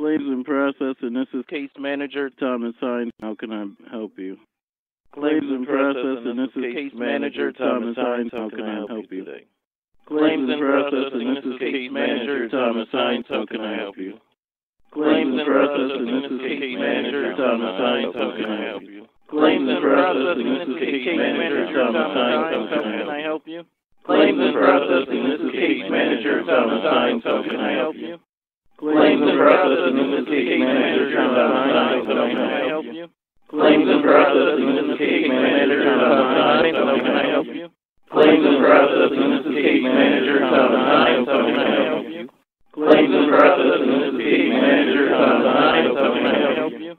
Claims in process, and this is case manager Thomas Hines. How can I help you? Claims in process, and this is case manager Thomas Hines. How can I help you today? Claims in process, and this is case manager Thomas Hines. How can I help you? Claims in process, and this is case manager Thomas Hines. How can I help you? Claims in process, and this is case manager Thomas Hines. How can I help you? Claims in process, and this is case manager Thomas Hines. How can I help you? Claims in process, and this is case manager Thomas Hines. How can I help you? Claims in process, and this is case manager Thomas Hines. How can I help you? Claims in process, and this is case manager Hines. How can I help you? Claims in process, and this is case manager Hines. How can I help you?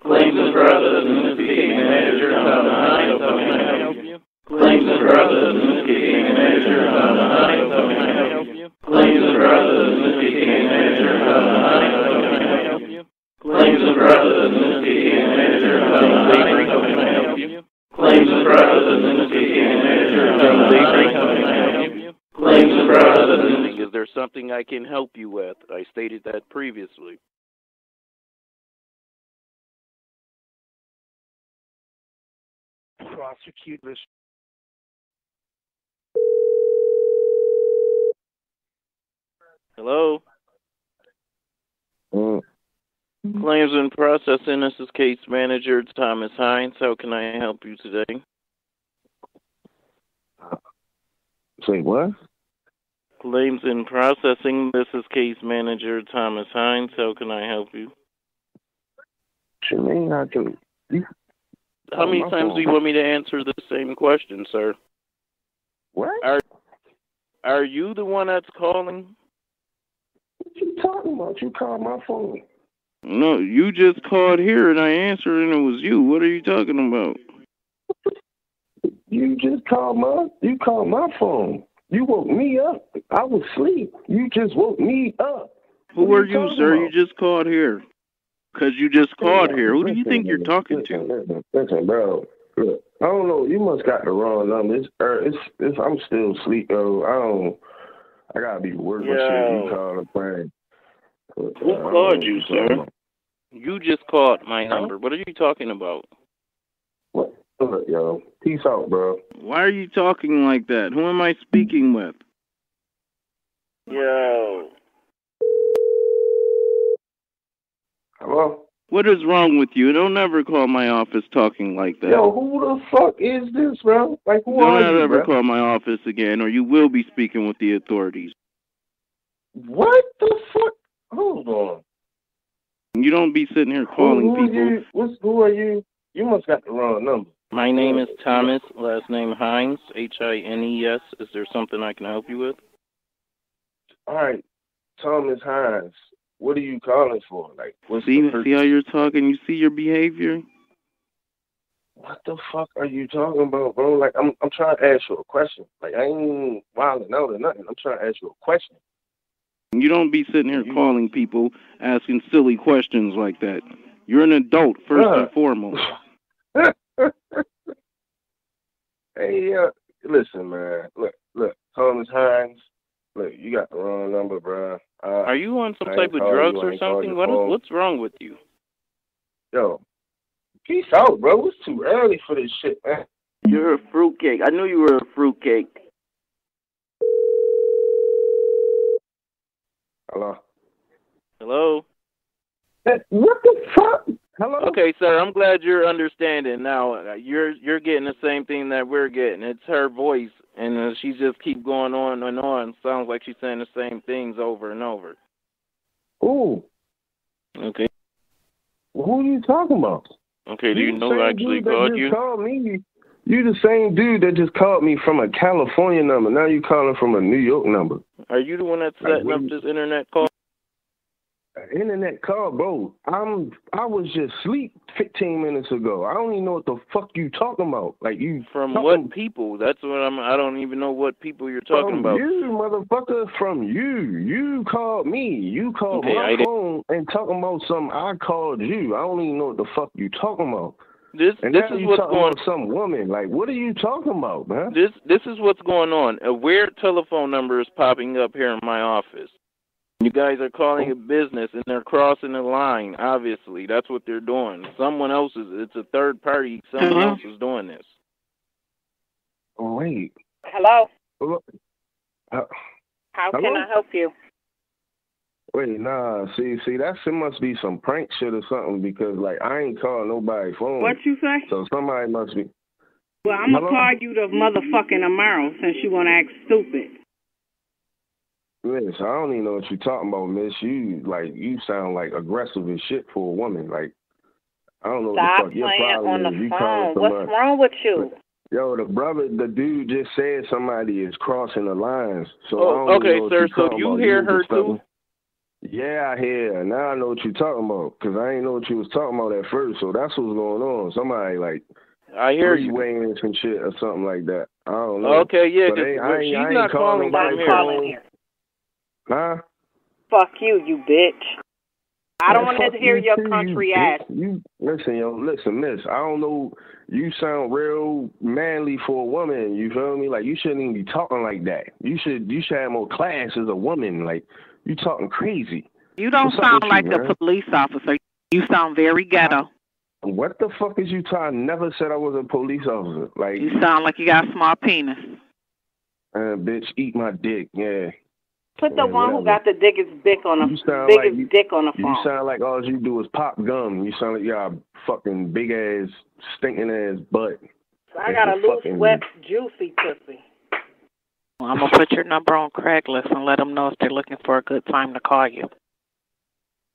Claims in process, and this is case manager Hines. How can I help you? Claims in process, and this is case manager Hines. How can I help you? Claims in process, and this is case manager Thomas Hines. How can I help you? Claims in process, and this is case manager Thomas Hines. How can I help you? Claims in process, and this is case manager Thomas Hines. How can I help you? Claims in process, and is there something I can help you with? I stated that previously. prosecute this. Hello? Mm. Claims in processing. This is case manager Thomas Hines. How can I help you today? Say what? Claims in processing. This is case manager Thomas Hines. How can I help you? What you mean I can? How many times do you want me to answer the same question, sir? what? Are are you the one that's calling? You talking about? You called my phone. No, you just called here and I answered and it was you. What are you talking about? You just called my. You called my phone. You woke me up. I was asleep. You just woke me up. Who What are you you, sir? about? You just called here. Because you just called here. Who do you think you're talking to? listen, bro. Look, I don't know. You must got the wrong number. It's, er, it's, it's I'm still asleep, though. I don't. I gotta be working. Shit. Yo. Uh, you call a prank. Who called you, sir? You just called my number. What are you talking about? What? Look, yo. Peace out, bro. Why are you talking like that? Who am I speaking with? Yo. Hello. What is wrong with you? Don't ever call my office talking like that. Yo, who the fuck is this, bro? Like, who Don't are you, ever bro? call my office again, or you will be speaking with the authorities. What the fuck? Hold on. You don't be sitting here calling who, who people. You? What's, who are you? You must got the wrong number. My name is Thomas, last name Hines, H I N E S. Is there something I can help you with? All right, Thomas Hines. What are you calling for? Like, what's See, the see how you're talking? You see your behavior? What the fuck are you talking about, bro? Like, I'm I'm trying to ask you a question. Like, I ain't wilding out or nothing. I'm trying to ask you a question. You don't be sitting here You- calling people asking silly questions like that. You're an adult first Bruh. and foremost. hey, uh, listen, man. Look, look, Thomas Hines. Look, you got the wrong number, bro. Uh, Are you on some I type of drugs you, or something? What is, what's wrong with you? Yo, peace out, bro. It's too early for this shit, man. You're a fruitcake. I knew you were a fruitcake. Hello. Hello? What the fuck? Hello. Okay, sir. I'm glad you're understanding now. uh, You're you're getting the same thing that we're getting. It's her voice, and uh, she just keep going on and on. Sounds like she's saying the same things over and over. Ooh, Okay. who are you talking about? Okay. Do you the know who actually called just you? Called me. You the same dude that just called me from a California number. Now you calling from a New York number. Are you the one that's Like, setting what up this internet call? Internet call, bro. I'm I was just asleep 15 minutes ago. I don't even know what the fuck you talking about. Like you From talking- what people? That's what I'm. I don't even know what people you're talking from about. you, motherfucker. From you. You called me. You called Okay, my phone and talking about something. I called you. I don't even know what the fuck you talking about. This And this is what's going. about some woman. Like, what are you talking about, man? This this is what's going on. Uh, A weird telephone number is popping up here in my office. You guys are calling it business, and they're crossing the line. Obviously, that's what they're doing. Someone else is. It's a third party. Someone else is doing this. Oh, wait. Hello. Look. Uh, How can I help you? wait, nah. See, see, that shit must be some prank shit or something because, like, I ain't calling nobody phone. What you say? So somebody must be. Well, I'm gonna call you the motherfucking tomorrow since you wanna act stupid. Miss, I don't even know what you're talking about, Miss. You like you sound like aggressive as shit for a woman. Like I don't know Stop what the fuck your problem on the is. You phone. calling What's somebody- wrong with you? Yo, the brother, the dude just said somebody is crossing the lines. So Oh, I don't okay, know what sir, so you about. hear just her something- Yeah, I hear. Now I know what you're talking about because I ain't know what you was talking about at first. So that's what's going on. Somebody like I hear you. weighing some shit or something like that. I don't know. Okay, yeah, But 'cause ain't- I ain't- she's I ain't not calling calling nobody from Stop here. calling here. Huh? Fuck you, you bitch. I don't want to hear you your too, country bitch. ass. You listen, yo, listen, miss. I don't know. You sound real manly for a woman. You feel me? Like you shouldn't even be talking like that. You should. You should have more class as a woman. Like you talking crazy. You don't What's sound like you, a man? police officer. You sound very ghetto. What the fuck is you talking? Never said I was a police officer. Like, You sound like you got a small penis. uh, bitch, eat my dick. Yeah. Put the Yeah, one who got the biggest dick on the You sound biggest like you- dick on the You sound like all you do is pop gum. You sound like you got a fucking big ass, stinking ass butt. I got a loose, fucking- wet, juicy pussy. Well, I'm gonna put your number on Craigslist and let them know if they're looking for a good time to call you.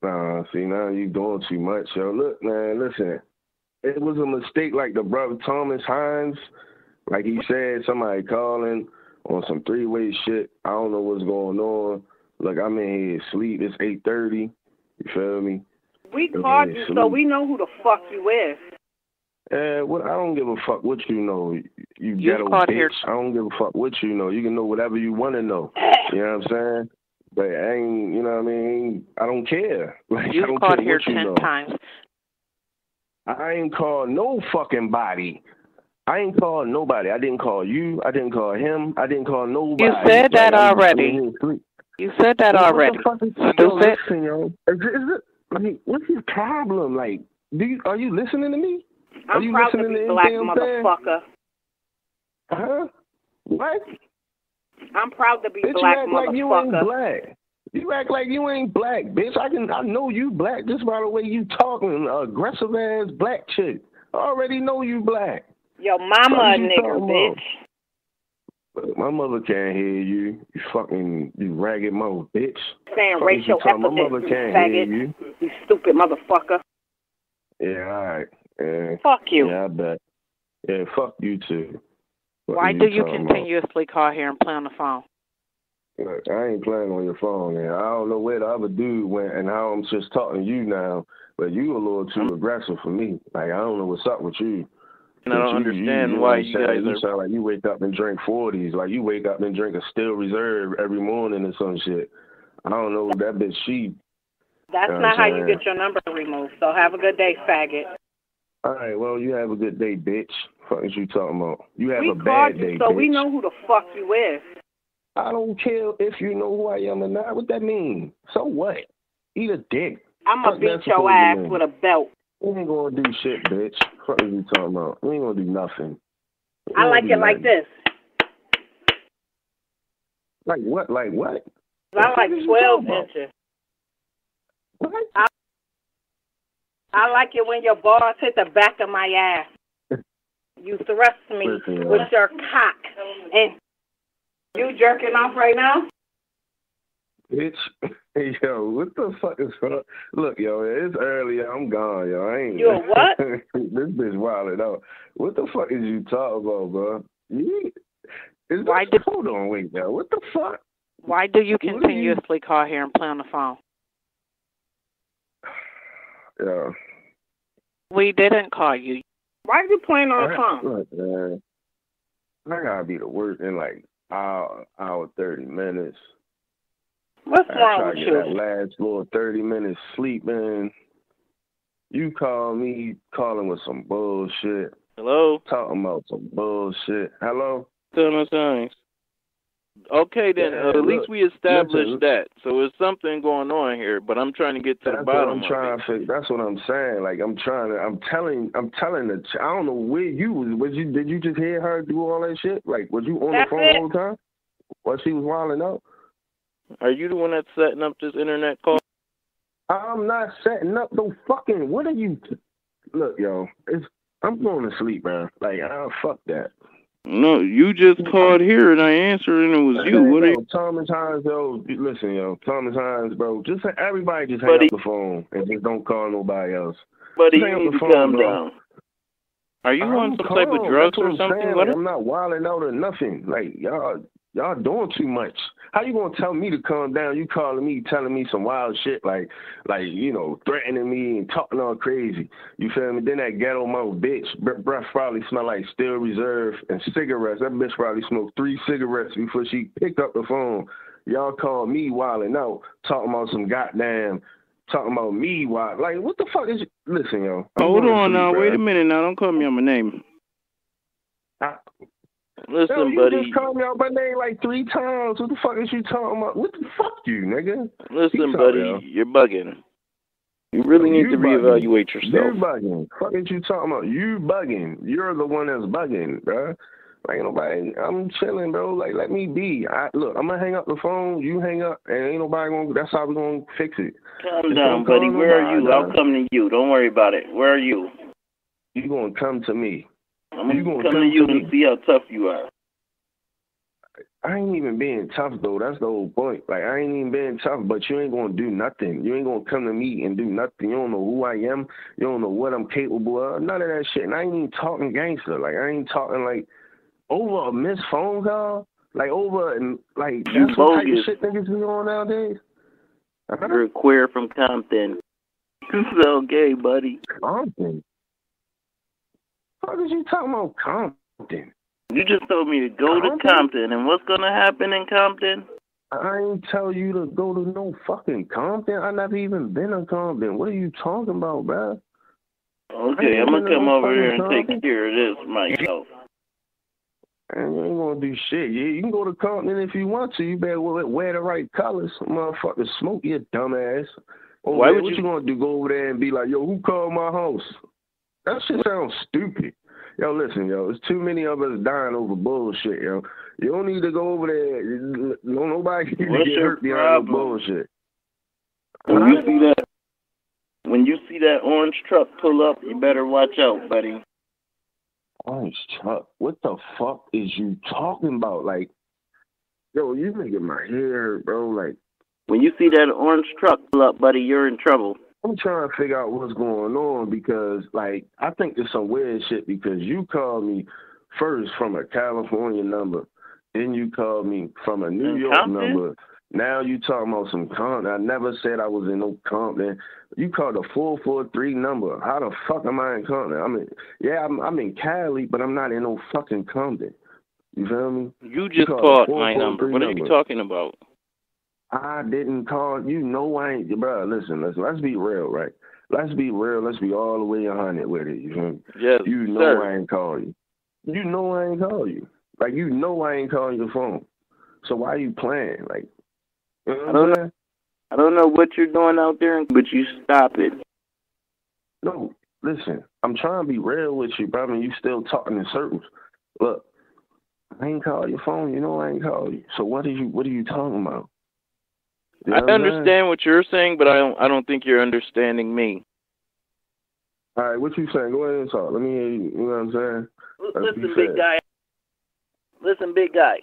Nah, see now you doing too much, yo. Look, man, listen. It was a mistake, like the brother Thomas Hines, like he said, somebody calling on some three way shit. I don't know what's going on. Look, I'm in here asleep. It's eight thirty. You feel me? We Okay, called you, so we know who the fuck you is. Eh, what I don't give a fuck what you know. You You ghetto called bitch. here- I don't give a fuck what you know. You can know whatever you want to know. You know what I'm saying? But I ain't, you know what I mean? I don't care. Like You've don't called care here what you ten know. times. I ain't called no fucking body. I ain't called nobody. I didn't call you. I didn't call him. I didn't call nobody. You said that I already. in here asleep. You said that What already. the fuck is, yo, Stupid. listen, yo. Is it, is it, like, what's your problem? Like, do you, are you listening to me? Are I'm you proud to listening be to black, anything I'm saying? motherfucker. Huh? What? I'm proud to be Bitch, black, you act like you ain't black. You act like you ain't black, bitch. I can I know you black just by the way you talking, aggressive ass black chick. I already know you black. Your mama a you nigga, bitch. about? My mother can't hear you. You fucking you ragged mouth, bitch. Saying Fuck racial you My mother can't faggot. hear you. You stupid motherfucker. Yeah, all right. Yeah, Fuck you. yeah, I bet. Yeah, fuck you too. What Why are do you talking continuously call here and play on the phone? Look, I ain't playing on your phone, man. I don't know where the other dude went and how I'm just talking to you now. But you a little too aggressive for me. Like I don't know what's up with you. And I don't you- understand you, you why you what guys saying? You are. sound like you wake up and drink forties. Like you wake up and drink a Steel Reserve every morning or some shit. I don't know that bitch. She That's Yeah, not how you get your number removed. So have a good day, faggot. All right, well, you have a good day, bitch. Fuck is you talking about? You have we a called bad you, day, so bitch. we know who the fuck you is. I don't care if you know who I am or not. What that mean? So what? Eat a dick. I'm Fuck gonna beat your ass mean? with a belt. We ain't gonna do shit, bitch. What are you talking about? We ain't gonna do nothing. We I like it do like this. Like what? Like what? I like What are you 12 inches. What? I like it when your balls hit the back of my ass. You thrust me Listen, with your cock. And you jerking off right now? Bitch, yo, what the fuck is up? Look, yo, it's early. I'm gone, yo. I ain't. You what? this bitch wilded out. What the fuck is you talking about, bro? You, is this, Why did- hold on, wait, yo. What the fuck? Why do you What are you- continuously call here and play on the phone? Yeah. We didn't call you. Why are you playing on the phone? Look, man, I gotta be the worst in like hour, hour thirty minutes. What's I wrong try with to get that you? last little thirty minutes sleep in. You call me calling with some bullshit. Hello, talking about some bullshit. Hello? Thomas Hines. Okay, then Yeah, uh, at least we established listen. that. So there's something going on here, but I'm trying to get to That's the what bottom I'm trying of to figure. That's what I'm saying. Like I'm trying to. I'm telling. I'm telling the. ch- I don't know where you was. Was you? Did you just hear her do all that shit? Like was you on That's the phone it. the whole time? While she was wilding out? Are you the one that's setting up this internet call? I'm not setting up no fucking. What are you? Look, yo. It's. I'm going to sleep, man. Like, ah, fuck that. No, you just called here and I answered and it was you. What are you? Thomas Hines, yo, listen, yo, Thomas Hines, bro. Just everybody just hang Buddy. up the phone and just don't call nobody else. Buddy, Hang you up the phone, calm bro. down. Are you I'm on some type of drugs or something? saying. Like, I'm not wilding out or nothing. Like y'all, y'all doing too much. How you gonna tell me to calm down? You calling me, telling me some wild shit, like, like you know, threatening me and talking all crazy. You feel me? Then that ghetto mouth bitch, bre- breath probably smell like Steel Reserve and cigarettes. That bitch probably smoked three cigarettes before she picked up the phone. Y'all call me wilding out, talking about some goddamn, talking about me wild. Like, what the fuck is? You? Listen, yo. I'm Hold on now. bro. Wait a minute now. Don't call me on my name. I- Listen, Yo, you buddy. just called me out by name like three times. What the fuck is you talking about? What the fuck you, nigga? Listen, out, buddy. yo. You're bugging. You really need You to bugging. yourself. You yourself. bugging. Fuck is you talking about? You bugging. You're the one that's bugging, bro. Like ain't nobody. I'm chilling, bro. Like let me be. I look. I'm gonna hang up the phone. You hang up, and ain't nobody gonna. That's how we gonna fix it. Calm Just down, buddy. Where are you? I'll come to you. Don't worry about it. Where are you? You gonna come to me. I'm You gonna gonna come come to you to and see how tough you are. I ain't even being tough though. That's the whole point. Like I ain't even being tough, but you ain't gonna do nothing. You ain't gonna come to me and do nothing. You don't know who I am. You don't know what I'm capable of. None of that shit. And I ain't even talking gangster. Like I ain't talking like over a missed phone call. Like over and like You that's what type of shit niggas be on nowadays. Uh-huh. You're a queer from Compton. It's okay, buddy. Compton. What is you talking about Compton? You just told me to go to Compton? Compton, and what's gonna happen in Compton? I ain't tell you to go to no fucking Compton. I never even been to Compton. What are you talking about, bruh? Okay, I'm gonna come no over here and fucking take care of this myself. And you ain't gonna do shit. Yeah, you can go to Compton if you want to. You better wear, the right colors. Motherfucker, smoke your dumb ass. Over Why there, would what you- you gonna do? Go over there and be like, yo, who called my house? That shit sounds stupid. Yo, listen, yo, it's too many of us dying over bullshit, yo. You don't need to go over there. No, nobody need to get hurt behind no bullshit. When you see that, when you see that orange truck pull up, you better watch out, buddy. Orange truck. What the fuck is you talking about? Like, yo, you making my hair bro. Like, When you see that orange truck pull up, buddy, you're in trouble. I'm trying to figure out what's going on because, like, I think it's some weird shit because you called me first from a California number, then you called me from a New In York Compton? number. Now you talking about some Compton. I never said I was in no Compton. You called a four four three number. How the fuck am I in Compton? I mean, yeah, I'm, I'm in Cali, but I'm not in no fucking Compton. You feel me? You just called called my number. What are you number. talking about? I didn't call you. Know I ain't, bro. Listen, listen. Let's be real, right? Let's be real. Let's be all the way hundred with it. You feel me? Yes, You know sir. I ain't call you. You know I ain't call you. Like you know I ain't call your phone. So why you playing? Like, you Mm-hmm. I don't I'm? I don't know what you're doing out there, but you stop it. No, listen. I'm trying to be real with you, brother. And you still talking in circles. Look, I ain't call your phone. You know I ain't call you. So what are you? What are you talking about? You know I what I'm understand what you're saying, but I don't. I don't think you're understanding me. All right, what you saying? Go ahead and talk. Let me hear you. You know what I'm saying? L- Listen, big guy. Listen, big guy.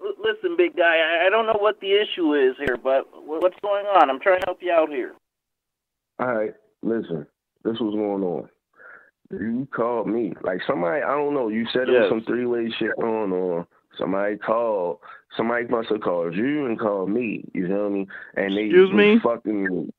L- Listen, big guy. I I don't know what the issue is here, but what's going on? I'm trying to help you out here. All right, listen. This was going on. You called me. Like somebody, I don't know. You said it was some three way shit going on. Somebody called. Somebody must have called you and called me. You feel me? And they Excuse me? fucking.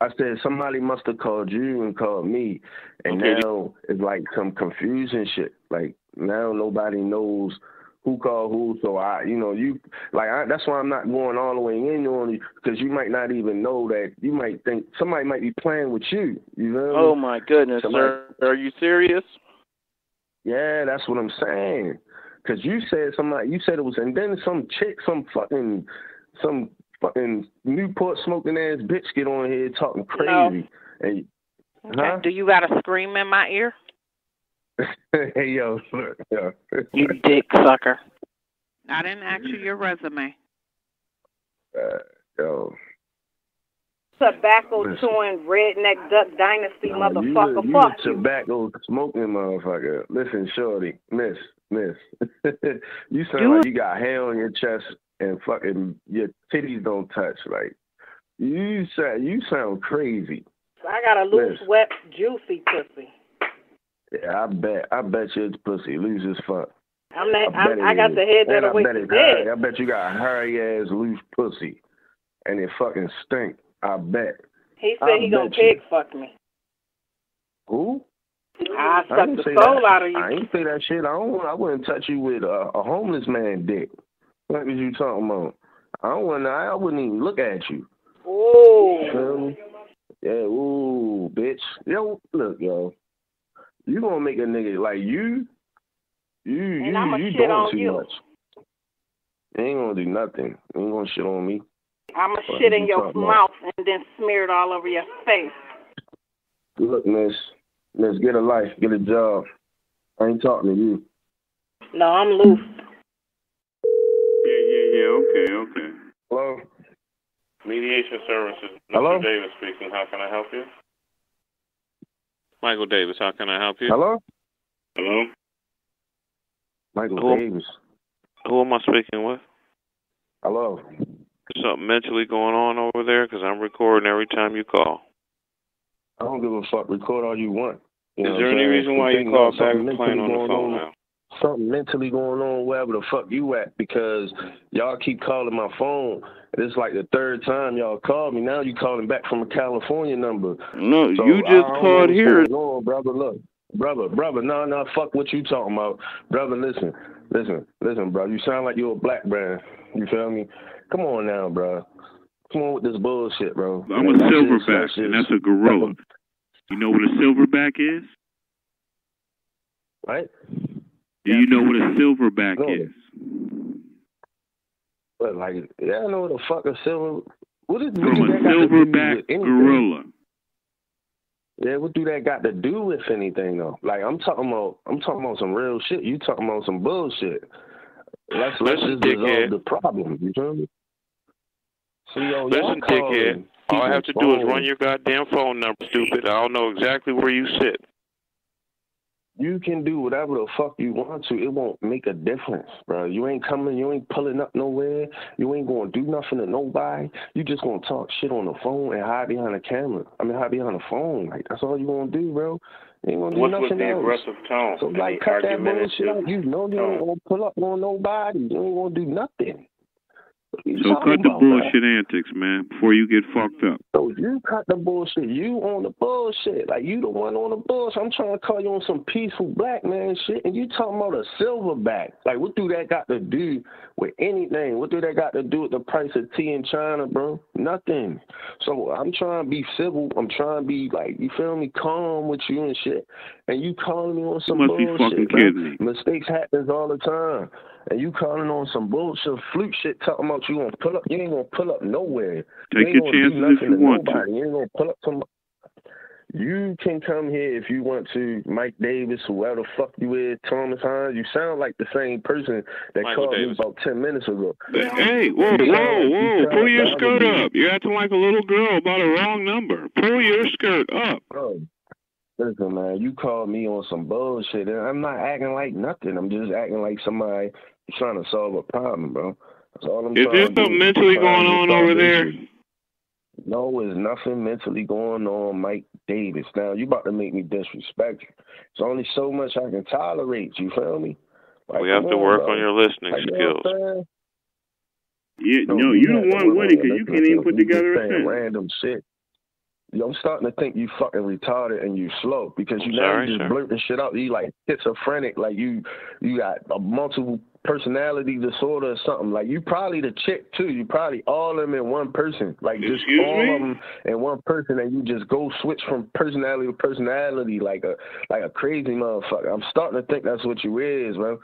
I said somebody must have called you and called me, and Okay. now it's like some confusion shit. Like now nobody knows who called who. So I, you know, you like I, that's why I'm not going all the way in on you because you might not even know that. You might think somebody might be playing with you. You know? Oh my goodness, Somebody- sir. Are you serious? Yeah, that's what I'm saying. Cause you said somebody, you said it was, and then some chick, some fucking, some fucking Newport smoking ass bitch get on here talking crazy. No. And, Okay. huh? Do you got a scream in my ear? hey yo, yo. You dick sucker. I didn't ask you your resume. uh, yo. Tobacco chewing redneck duck dynasty Nah, you motherfucker. a- you Fuck you. tobacco smoking motherfucker. Listen, shorty, miss, miss. you sound You- like you got hair on your chest and fucking your titties don't touch. Like you sound, you sound crazy. I got a loose, Miss. wet, juicy pussy. Yeah, I bet, I bet your pussy loose as fuck. I'm that, I, I'm, I got is. the head that'll I wake you dead. I bet you got hairy ass loose pussy, and it fucking stink. I bet. He said I he gonna pig fuck me. Who? I I suck didn't the soul that. out of you. I ain't say that shit. I don't. I wouldn't touch you with a, a homeless man dick. What is you talking about? I don't want. I wouldn't even look at you. Ooh. Feel me? Yeah. Ooh, bitch. Yo, look, yo. You gonna make a nigga like you? You And you I'ma you shit doing on too you. much. You ain't gonna do nothing. You ain't gonna shit on me. I'ma What shit you in your talking about? mouth and then smear it all over your face. Look, miss. Miss, get a life, get a job. I ain't talking to you. No, I'm loose. Yeah, yeah, yeah. Okay, okay. Hello. Mediation Services. Mr. Hello? Davis speaking. How can I help you? Michael Davis, how can I help you? Hello. Hello? Michael Hello? Davis. Who am I speaking with? Hello. Is something mentally going on over there? Because I'm recording every time you call. I don't give a fuck. Record all you want. You know Is there any reason why you thing called is, back something playing on the phone going now? Something mentally going on wherever the fuck you at because y'all keep calling my phone. It's like the third time y'all called me. Now you calling back from a California number. No, So, you just called here. on, brother. Look, brother, brother. No, no, fuck what you talking about, brother. Listen, listen, listen, bro. You sound like you're a black man. You feel me? Come on now, bro. Come on with this bullshit, bro. I'm a That shit's- silverback, shit's- and that's a gorilla. You know what a silverback is? right. Do you know what a silverback No. is? But like, yeah, I know what the fuck a silver. What is From do a that got to do silverback with anything? gorilla. Yeah, what do that got to do with anything though? Like I'm talking about, I'm talking about some real shit. You talking about some bullshit. Let's let's Listen, just resolve dickhead. the problem. You feel me? See, yo, Listen, dickhead. All I have to do is run your goddamn phone number, stupid. I don't know exactly where you sit. You can do whatever the fuck you want to. It won't make a difference, bro. You ain't coming. You ain't pulling up nowhere. You ain't gonna do nothing to nobody. You just gonna talk shit on the phone and hide behind the camera. I mean, hide behind the phone. Like that's all you gonna do, bro. You ain't gonna do What's with nothing the else. aggressive tone? So like, cut that bullshit out. You know you tone? ain't gonna pull up on nobody. You ain't gonna do nothing. So cut the bullshit antics, man, before you get fucked up. So you cut the bullshit. You on the bullshit. Like you the one on the bullshit. I'm trying to call you on some peaceful black man shit, and you talking about a silverback. Like what do that got to do with anything? What do that got to do with the price of tea in China, bro? Nothing. So I'm trying to be civil. I'm trying to be like you feel me, calm with you and shit. And you calling me on some must be bullshit, fucking kidding me. Mistakes happens all the time. And you calling on some bullshit, fluke shit, talking about you gonna pull up. You ain't gonna pull up nowhere. Take you your ain't gonna do chances if you want to. You ain't gonna pull up some. You can come here if you want to, Mike Davis, whoever the fuck you is, Thomas Hines. You sound like the same person that Michael called Davis. me about ten minutes ago. Hey, whoa, You whoa, you whoa! Pull your skirt up. You're acting like a little girl about a wrong number. Pull your skirt up. Listen, man, you called me on some bullshit, and I'm not acting like nothing. I'm just acting like somebody trying to solve a problem, bro. That's all I'm Is there something mentally going on over there? issue. No, there's nothing mentally going on, Mike Davis. Now you about to make me disrespect you. There's only so much I can tolerate. You feel me? Like, We have to on, work bro. on your listening Like, skills. what I'm saying? Yeah, No, no, you you the have to one work winning because you can't even put together a saying sentence. random shit. Yo, I'm starting to think you fucking retarded and you slow because you I'm now sorry, you just sir. blurting shit out. You like schizophrenic, like you you got a multiple personality disorder or something. Like you probably the chick too. You probably all of them in one person. Like just Excuse all me? of them in one person, and you just go switch from personality to personality like a like a crazy motherfucker. I'm starting to think that's what you is, bro.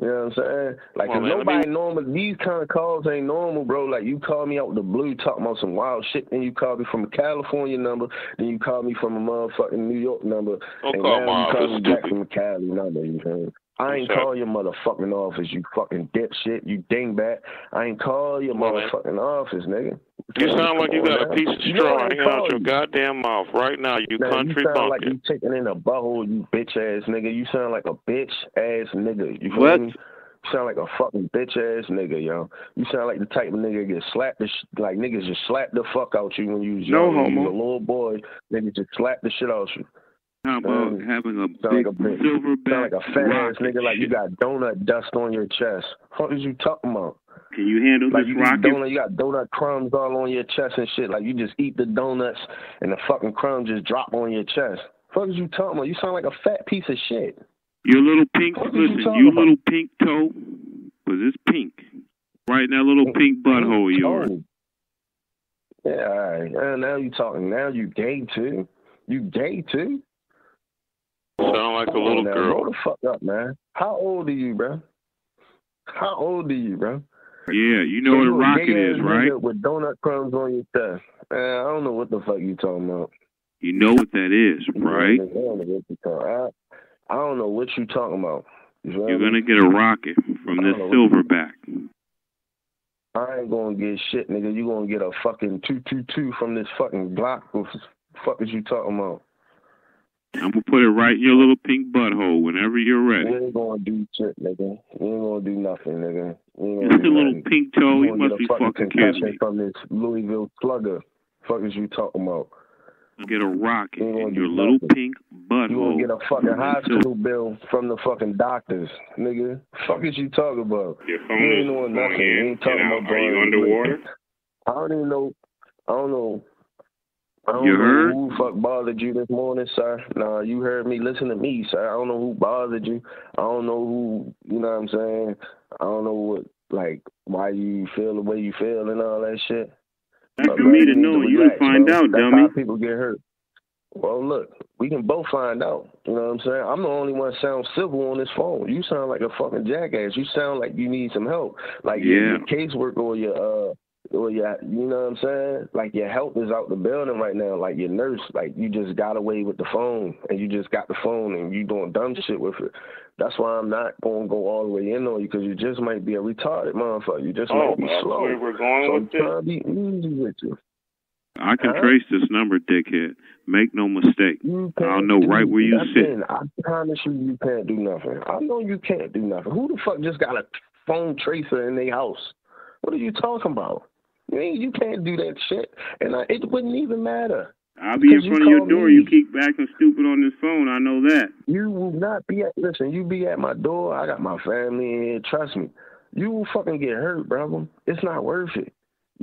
You know what I'm saying? Like, on, man, nobody me- normal. These kind of calls ain't normal, bro. Like, you call me out the blue talking about some wild shit, then you call me from a California number, then you call me from a motherfucking New York number, Don't and now you call me back from a Cali number. You know? I ain't call your motherfucking office, you fucking dipshit, you dingbat. I ain't call your Come on, man. motherfucking office, nigga. You sound like you Come on got a piece of straw I hanging out your you. goddamn mouth right now, you Now, country you sound like you taking in a butthole, you bitch ass nigga. You sound like a bitch ass nigga. You feel What? me? You sound like a fucking bitch ass nigga, yo. You sound like the type of nigga get slapped the sh- like niggas just slap the fuck out you when you was No young. When you homo. was a little boy, niggas just slap the shit out you. How about Um, having a Sound like big a silverback like a fat ass nigga like you got donut dust on your chest. What is you talking about? Can you handle Like this you rocket? donut, you got donut crumbs all on your chest and shit. Like you just eat the donuts and the fucking crumbs just drop on your chest. Fuck is you talking about? You sound like a fat piece of shit. Your little pink, What are you listen, you little pink toe, because it's pink. Right in that little pink butthole of yours. Yeah, all right. Now you talking. Now you gay too. You gay too. Sound like a little now, girl. Grow the fuck up, man. How old are you, bro? How old are you, bro? Yeah, you know So what a rocket is, right? With donut crumbs on your chest. Man, I don't know what the fuck you talking about. You know what that is, right? I don't know what you talking. I, I don't know what you talking about. You feel You're gonna get a rocket from this don't know what- silverback. I ain't gonna get shit, nigga. You gonna get a fucking two two two from this fucking Glock. What the fuck is you talking about? I'm gonna put it right in your little pink butthole whenever you're You ready. ain't gonna do shit, nigga. You ain't gonna do nothing, nigga. You ain't gonna do little pink toe, you you must be fucking kidding me. from this Louisville slugger. Fuck is you talking about? Get a rocket You in your little nothing. pink butthole. You gonna get a fucking hospital bill from the fucking doctors, nigga. Fuck is you talking about? Your phone You ain't is doing nothing. You ain't talking about Are you underwater? I don't even know. I don't know. I don't You know heard? who fuck bothered you this morning, sir. Nah, you heard me. Listen to me, sir. I don't know who bothered you. I don't know who. You know what I'm saying? I don't know what, like, why you feel the way you feel and all that shit. That's for me to know. You relax, to find bro. out, That's dummy. how people get hurt. Well, look, we can both find out. You know what I'm saying? I'm the only one sound civil on this phone. You sound like a fucking jackass. You sound like you need some help. Like your, Yeah. your caseworker or your uh or your you know what I'm saying? Like your help is out the building right now. Like your nurse, like you just got away with the phone and you just got the phone and you doing dumb shit with it. That's why I'm not gonna go all the way in on you because you just might be a retarded motherfucker. You just Oh, might be that's slow. where we're going so I'm with this. to be easy with you. I can Huh? trace this number, dickhead. Make no mistake. I'll know right where you nothing. sit. I promise you, you can't do nothing. I know you can't do nothing. Who the fuck just got a phone tracer in their house? What are you talking about? You ain't, you can't do that shit, and I, it wouldn't even matter. I'll be in Because you front of your door. me. You keep acting stupid on this phone. I know that. You will not be at. Listen, you be at my door. I got my family in here. Trust me, you will fucking get hurt, brother. It's not worth it.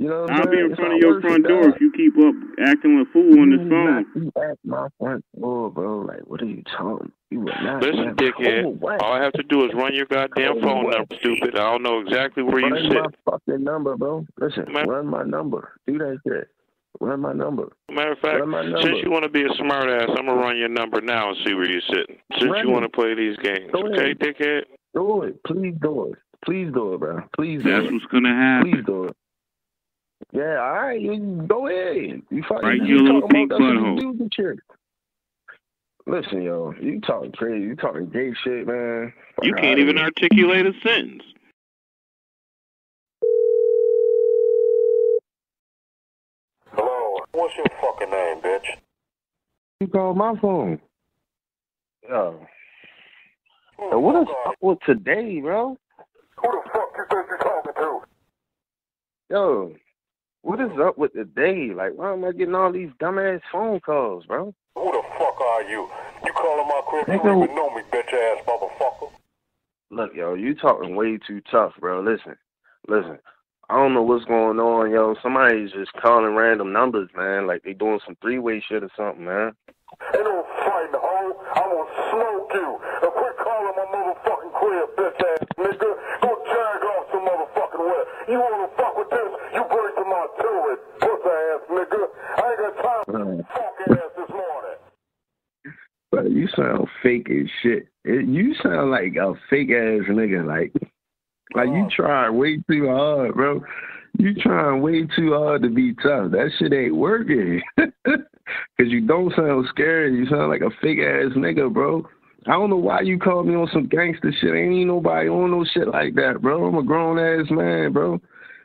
You know what I'm I'll saying? be in It's front of your front door dog. if you keep up acting a fool on You this phone. not be at my front door, bro. Like, what are you talking? You would not. be Listen, dickhead. All I have to do is run your goddamn Oh, phone number, stupid. I don't know exactly where you Run my fucking number, bro. Listen, Man. run my number. Do that shit. Run my number. Matter of fact, Run my number. since you want to be a smart ass, I'm gonna run your number now and see where you're sitting. Since Run you want to play these games, Go okay, ahead. dickhead? Do it. Please do it. Please do it, bro. Please do That's it. what's gonna happen. Please do it. Yeah, all right. You go ahead. You fucking Right, you your little talking pink about that's what butthole. you do with your- Listen, yo, you talking crazy. You talking gay shit, man. Fuck You can't even here. articulate a sentence. Hello. What's your fucking name, bitch? You called my phone. Yo. Yo, what is up with today, bro? Who the fuck you think you're talking to? Yo, what is up with the day? Like, why am I getting all these dumbass phone calls, bro? Who the fuck are you? You calling my crib? You don't even know me, bitch ass motherfucker. Look, yo, you talking way too tough, bro. Listen, listen. I don't know what's going on, yo. Somebody's just calling random numbers, man. Like they doing some three way shit or something, man. Ain't no fighting, hoe. I'm gonna smoke you. And quit calling my motherfucking crib, bitch ass nigga. Go jag off some motherfucking way. You wanna fuck with this? You break to turret, pussy ass nigga. I ain't got time for Uh, fuck ass this morning. but you sound fake as shit. It, you sound like a fake ass nigga. Like, like you trying way too hard, bro. You trying way too hard to be tough. That shit ain't working. Cause you don't sound scary. You sound like a fake ass nigga, bro. I don't know why you called me on some gangster shit. Ain't nobody on no shit like that, bro. I'm a grown ass man, bro.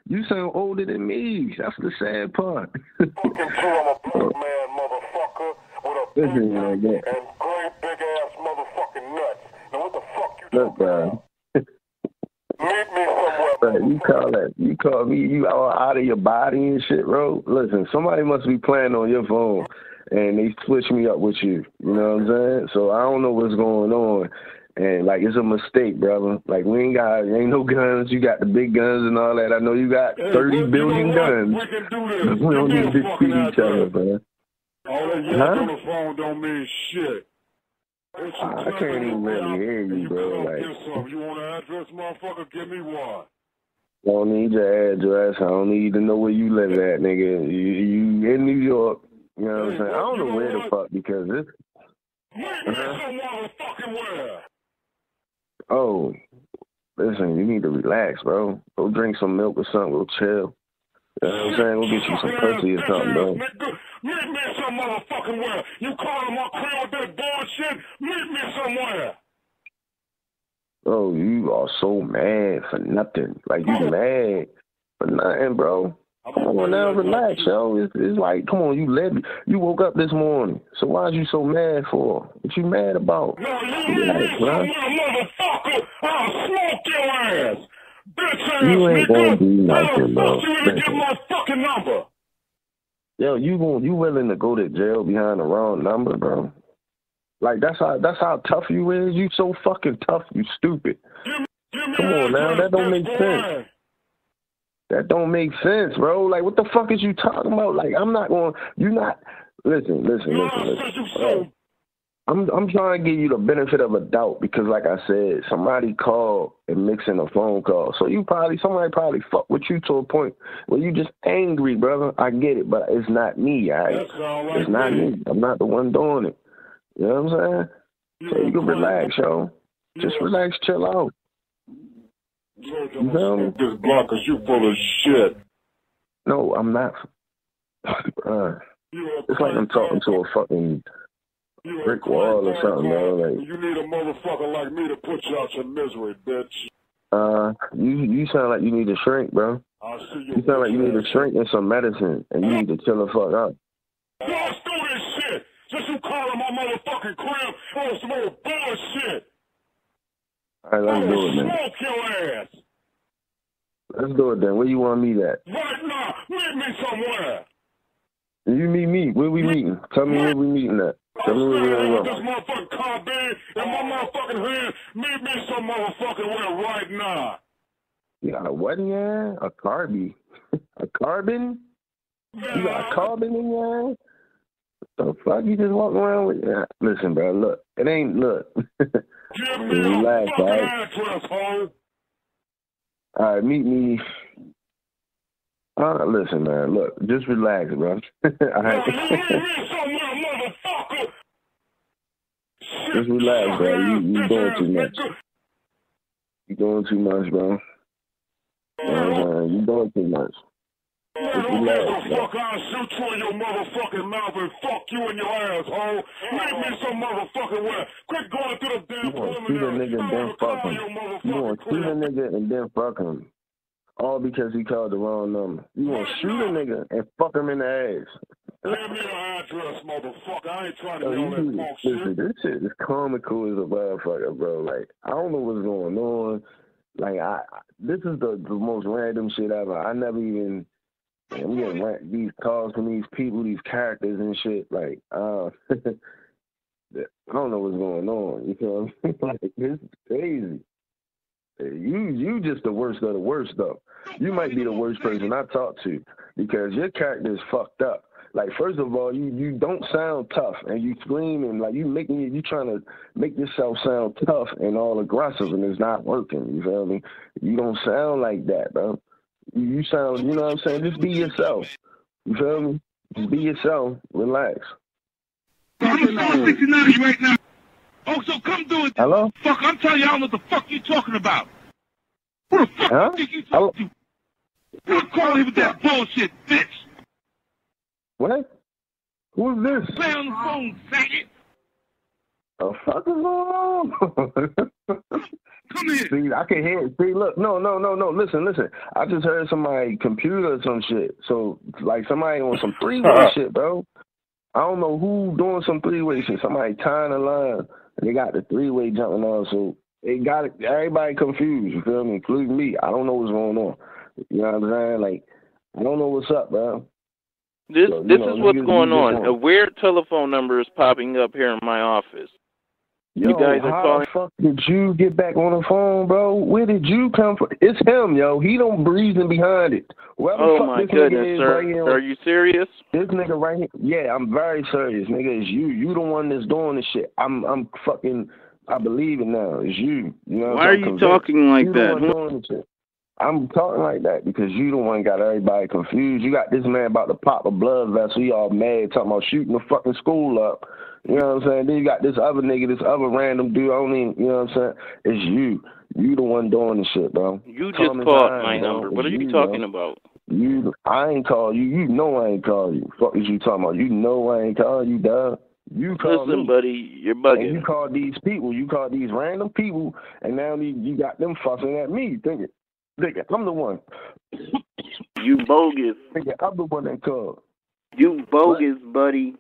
You sound older than me. That's the sad part. Fucking true, I'm a black man, motherfucker, with a big neck man, and great big ass motherfucking nuts. Now what the fuck you Look, bro. Meet me somewhere. Bro, you call that? You call me? You all out of your body and shit, bro? Listen, somebody must be playing on your phone, and they switch me up with you. You know what I'm saying? So I don't know what's going on, and like it's a mistake, brother. Like we ain't got, ain't no guns. You got the big guns and all that. I know you got Hey, thirty you billion know guns. We can do this. We don't need to defeat each other, man. All that yelling Huh? on the phone don't mean shit. It's a ah, I can't even really hear you, you bro. Like. You want an address, motherfucker? Give me one. I don't need your address. I don't need to know where you live at, nigga. You, you in New York. You know what I'm saying? I don't know where the fuck because this. Me some motherfucking where. Oh, listen, you need to relax, bro. Go drink some milk or something. Go chill. You know what I'm saying? We'll get you some pussy or something, bro. Meet me some motherfucking where. You calling my with that bullshit? Meet me somewhere. Oh, you are so mad for nothing. Like you mad for nothing, bro. Come on now, relax, yo. It's, it's like, come on, you led me. You woke up this morning, so why is you so mad for? What you mad about? No, you meet me Relax, bro. Motherfucker. I'll smoke your ass. Bitch ass You ain't nigga. gonna do How nothing, bro. fuck you even get my fucking number? Yo, you gon' you willing to go to jail behind the wrong number, bro? Like that's how that's how tough you is. You so fucking tough. You stupid. Come on now, that don't make sense. That don't make sense, bro. Like what the fuck is you talking about? Like I'm not going. You not. Listen, listen, listen, listen. I'm I'm trying to give you the benefit of a doubt because, like I said, somebody called and mixing a phone call. So you probably somebody probably fuck with you to a point where you just angry, brother. I get it, but it's not me. All right, like it's not me. I'm not the one doing it. You know what I'm saying? So you can relax, yo. Just relax, chill out. You feel me? this block cause you full of shit. No, I'm not. It's like I'm talking to a fucking brick wall or something, bro. Like, You need a motherfucker like me to put you out your misery, bitch. uh, you you sound like you need to shrink, bro. I'll see you. You sound like you need to shrink and some medicine, and you need to chill the fuck out. Let's do this shit. Just you calling my motherfucking crib on some old bullshit. All right, let's do it, man. smoke your ass. Let's do it then. Where you want meet at? Right now, meet me somewhere. You meet me. Where we meeting? Tell me where we meeting at. Tell me where we gonna this motherfucking carbine in my motherfucking hand. Meet me some motherfucking where right now. You got a what in your? A carby? a carbon? You got a carbon in your hand? The fuck you just walking around with? Yeah. Listen, bro. Look, it ain't look. Give me Relax, a fucking right? address. All right, meet me. Uh, listen, man. Look, just relax, bro. All right. you meet me somewhere, motherfucker. Shit, Just relax, bro. You- you doing too much. you doing too much, bro. You know what I'm saying? You doing too much. Just don't relax, fuck. I'll shoot you in your motherfucking mouth and fuck you in your asshole. Meet me some motherfucking where. Quit going through the damn You want to a preliminary. nigga and then fuck him. You want to a crib. nigga and then fuck him. All because he called the wrong number. You want to shoot a nigga and fuck him in the ass. Give me your address, motherfucker. I ain't trying to be on that you, punk listen, shit. this shit is comical as a motherfucker, bro. Like, I don't know what's going on. Like, I, this is the, the most random shit ever. I never even, I'm getting ra- these calls from these people, these characters and shit. Like, uh, I don't know what's going on. You feel me? like, this is crazy. Eh, you you just the worst of the worst though. You might be the worst person I talk to because your character is fucked up. Like first of all, you you don't sound tough and you screaming like you making you trying to make yourself sound tough and all aggressive and it's not working. You feel me? You don't sound like that, bro. You you sound you know what I'm saying? Just be yourself. You feel me? Just be yourself. Relax. Oh, so come do it. Hello? Fuck, I'm telling you, I don't know what the fuck you talking about. Who the fuck Huh? you think you Hello? talking to? I'm calling you with that bullshit, bitch. What? Who's this? Play on the phone, faggot. The fuck is going on? Come here. See, I can hear it. See, look, no, no, no, no. Listen, listen. I just heard somebody computer or some shit. So, like, somebody on some three way shit, bro. I don't know who doing some three way shit. Somebody tying the line, and they got the three way jumping on. So it got it, everybody confused. You feel me, including me. I don't know what's going on. You know what I'm saying? Like, I don't know what's up, bro. This So, this know, is what's going niggas on. A weird telephone number is popping up here in my office. Yo, You guys are how calling- the fuck did you get back on the phone, bro? Where did you come from? It's him, yo. He don't breathing behind it. Whoever the Oh my goodness, sir. right here, Are you serious? this nigga right here. Yeah, I'm very serious, nigga. It's you. You the one that's doing this shit. I'm, I'm fucking. I believe it now. It's you. You know. Why are I'm you convinced. talking like you the that? One doing this shit. I'm talking like that because you the one got everybody confused. You got this man about to pop a blood vessel. You all mad talking about shooting the fucking school up. You know what I'm saying? Then you got this other nigga, this other random dude. I don't even, you know what I'm saying? It's you. You the one doing the shit, bro. You just called my bro. number. What are you bro. talking about? You, I ain't call you. You know I ain't call you. Fuck is you talking about? You know I ain't call you, dog. You call Listen, me. buddy, you're And you bugging. call these people, you call these random people, and now you, you got them fussing at me, thinking, thinking I'm the one, You bogus. Nigga, I'm the one that called. You bogus, buddy.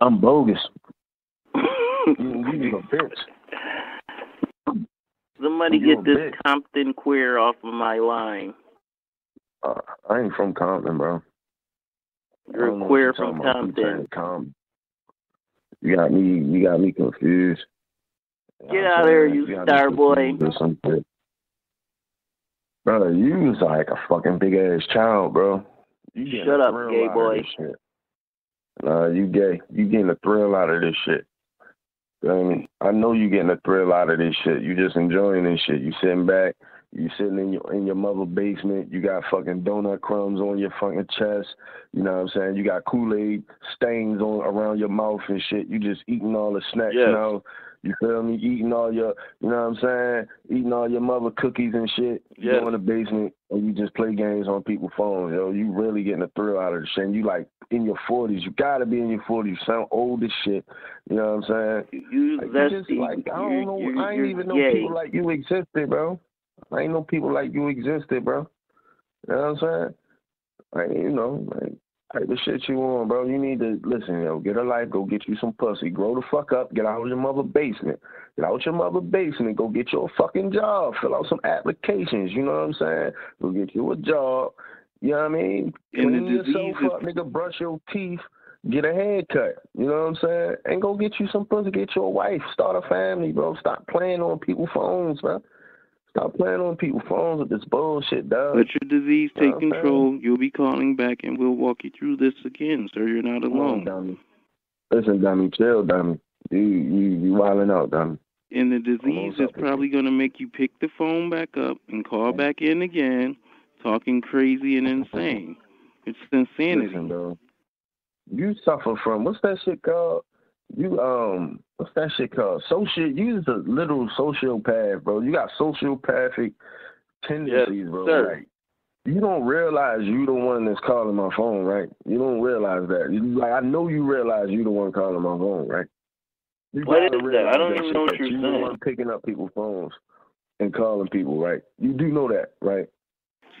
I'm bogus. You, you a bitch. Somebody You get this bitch. Compton queer off of my line. Uh, I ain't from Compton, bro. You're don't know a what queer from talking about. Keep Compton. Compton. You got me. You got me confused. Get out of here, you star boy. confused or some. Brother, you was like a fucking big ass child, bro. You Shut up, gay boy. Nah, you gay. You getting a thrill out of this shit. I mean, I know you getting a thrill out of this shit. You just enjoying this shit. You sitting back. You sitting in your in your mother basement. You got fucking donut crumbs on your fucking chest. You know what I'm saying? You got Kool Aid stains on around your mouth and shit. You just eating all the snacks Yes. now. You feel me? Eating all your, you know what I'm saying? Eating all your mother cookies and shit. You go in the basement and you just play games on people's phones, yo. You really getting a thrill out of the shit. And you like in your 40s. You gotta be in your 40s. You sound old as shit. You know what I'm saying? You Like, you zesty. just like I don't know. I ain't even know gay. people like you existed, bro. I ain't know people like you existed, bro. You know what I'm saying? Like you know, like type of shit you on, bro. You need to listen, yo. Get a life. Go get you some pussy. Grow the fuck up. Get out of your mother basement. Get out your mother basement. Go get your fucking job. Fill out some applications. You know what I'm saying? Go get you a job. You know what I mean? The Clean yourself up, nigga. Brush your teeth. Get a haircut. You know what I'm saying? And go get you some pussy. Get your wife. Start a family, bro. Stop playing on people's phones, man. Stop playing on people's phones with this bullshit, dog. Let your disease You know take control. You'll be calling back, and we'll walk you through this again, sir. You're not alone. dummy. Listen, dummy, chill, dummy. You you you wilding out, dummy. And the disease is probably going to make you pick the phone back up and call back in again, talking crazy and insane. It's insanity. Listen, bro. You suffer from what's that shit called? You um what's that shit called? Social you is a literal sociopath, bro. You got sociopathic tendencies, bro. sir. Like you don't realize you the one that's calling my phone, right? You don't realize that. You, like I know you realize you the one calling my phone, right? You What gotta that? realize I don't even know what you're you saying. the one picking up people's phones and calling people, right? You do know that, right?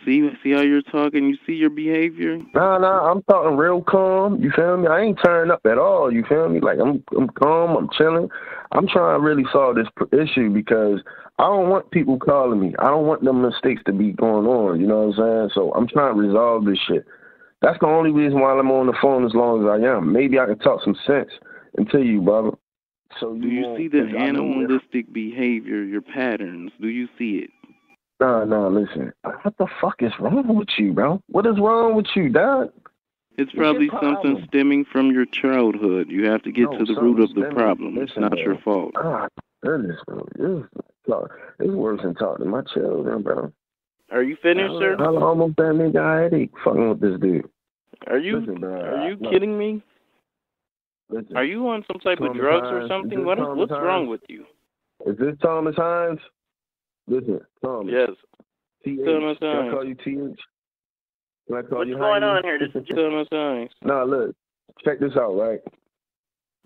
See, see how you're talking. You see your behavior. Nah, nah, I'm talking real calm. You feel me? I ain't turning up at all. You feel me? Like I'm, I'm calm. I'm chilling. I'm trying to really solve this issue because I don't want people calling me. I don't want them mistakes to be going on. You know what I'm saying? So I'm trying to resolve this shit. That's the only reason why I'm on the phone as long as I am. Maybe I can talk some sense into you, brother. So Do you see the 'cause I know that- animalistic behavior, your patterns? Do you see it? Nah, nah, listen. What the fuck is wrong with you, bro? What is wrong with you, dog? It's probably something stemming from your childhood. You have to get No, to the root of the stemming- problem. It's not bro. your fault. Ah, goodness, bro. This it's worse than talking to my children, bro. Are you finished, sir? I almost damn near got a headache fucking with this dude. Are you Listen, bro, are you look, kidding me? Listen, Are you on some type of Thomas drugs or something? What what's wrong with you? is this Thomas Hines? Listen, Thomas. Yes, T-H. Can I call you T-H? Can I call What's you going Hines? on here? This is Thomas Hines. Nah, look. Check this out, right?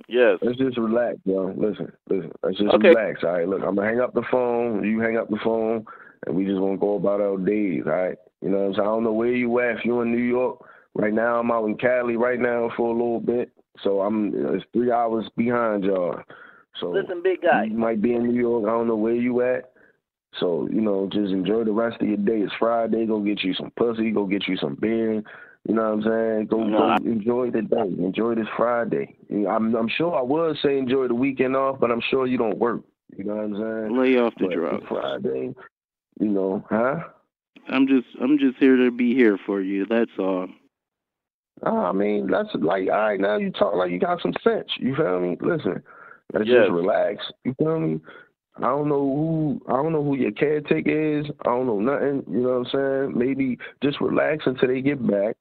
Yes. Let's just relax, yo. Listen, listen. Let's just Okay. relax, all right? Look, I'm gonna hang up the phone. You hang up the phone, and we just gonna go about our days, all right? You know what I'm saying? I don't know where you at. If you in New York, right now I'm out in Cali right now for a little bit. So I'm it's three hours behind y'all. So listen, big guy. you might be in New York. I don't know where you at. So you know, just enjoy the rest of your day. It's Friday. Go get you some pussy. Go get you some beer. You know what I'm saying? Go, No, go I- enjoy the day. Enjoy this Friday. I'm I'm sure I would say enjoy the weekend off, but I'm sure you don't work. You know what I'm saying? Lay off the But drugs. Friday. You know, huh? I'm just I'm just here to be here for you. That's all. I mean, that's like, all right, now you talk like you got some sense. You feel me? Listen, let's Yes. just relax. You feel me? I don't know who I don't know who your caretaker is. I don't know nothing. You know what I'm saying? Maybe just relax until they get back.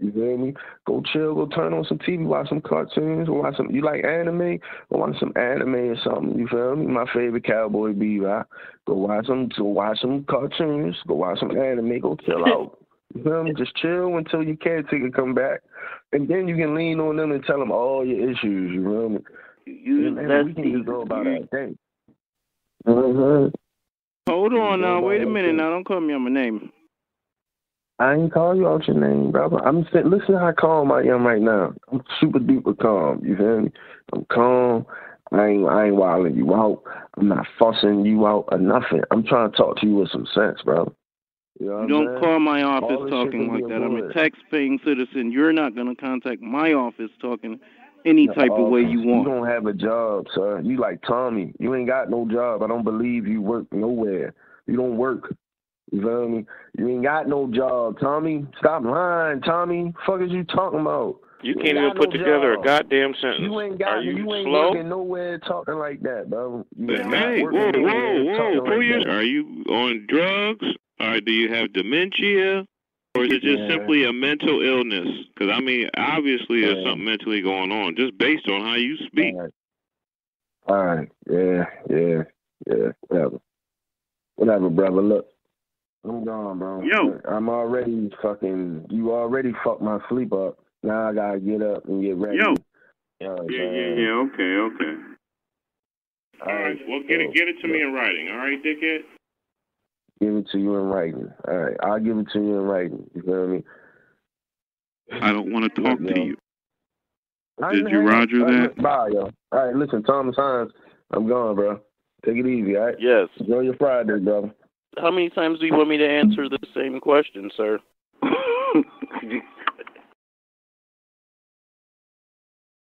You feel me? Go chill, go turn on some TV, watch some cartoons, or watch some you like anime? Go watch some anime or something, you feel me? My favorite cowboy be right. Go watch some go watch some cartoons, go watch some anime, go chill out. You feel me? Just chill until your caretaker come back, and then you can lean on them and tell them all your issues. You feel me? You and that's we can just go about you- our day. Uh-huh. Hold on now. Wait a minute now. Don't call me on my name. I ain't call you out your name, brother. I'm saying, listen how calm I am right now. I'm super duper calm. You feel me? I'm calm. I ain't I ain't wilding you out. I'm not fussing you out or nothing. I'm trying to talk to you with some sense, brother. You know You don't saying? call my office All talking like that. I'm a tax-paying citizen. You're not going to contact my office talking any type of way you want. You don't have a job, sir. You like Tommy. You ain't got no job. I don't believe you work nowhere. You don't work. You feel me? You ain't got no job, Tommy. Stop lying, Tommy. Fuck is you talking about? You You can't even put no together job. a goddamn sentence. You ain't got Are you, you ain't slow? working nowhere talking like that, bro. You Hey, working whoa, whoa, whoa! Pull like are you on drugs? Or do you have dementia? Or is it just Yeah. simply a mental illness? Because I mean, obviously there's Yeah. something mentally going on, just based on how you speak. All right. All right. Yeah, yeah, yeah. Whatever. Whatever, brother. Look. I'm gone, bro. Yo. I'm already fucking you already fucked my sleep up. Now I gotta get up and get ready. Yo. You know what Yeah, yeah, yeah. Okay, okay. All right. Well, get it, get it to me in writing. All right, dickhead. Give it to you in writing. All right. I'll give it to you in writing. You feel me? I don't want to talk to Yo. you. Did you hang up. roger All right, that? Bye, yo. All right, listen, Thomas Hines, I'm gone, bro. Take it easy, all right? Yes. Enjoy your Friday, brother. How many times do you want me to answer the same question, sir?